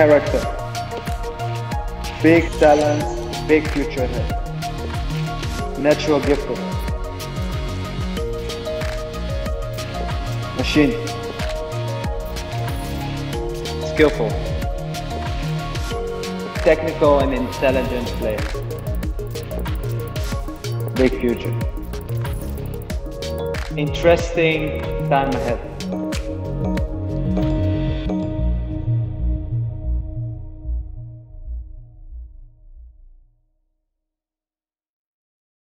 character. Big talent, big future ahead. Natural gifted. Machine. Skillful. Technical and intelligent player. Big future. Interesting time ahead.